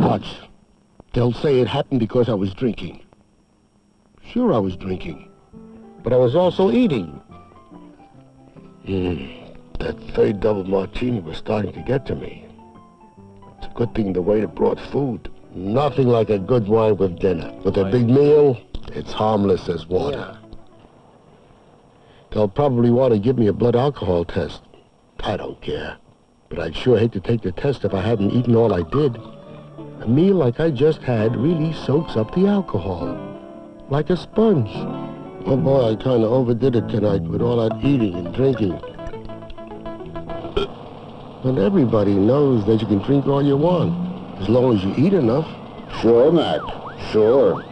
Watch. They'll say it happened because I was drinking. Sure, I was drinking. But I was also eating. Mm, that third double martini was starting to get to me. It's a good thing the waiter brought food. Nothing like a good wine with dinner. With a big meal, it's harmless as water. They'll probably want to give me a blood alcohol test. I don't care. But I'd sure hate to take the test if I hadn't eaten all I did. A meal like I just had really soaks up the alcohol. Like a sponge. Oh boy, I kind of overdid it tonight with all that eating and drinking. But everybody knows that you can drink all you want, as long as you eat enough. Sure, Mac. Sure.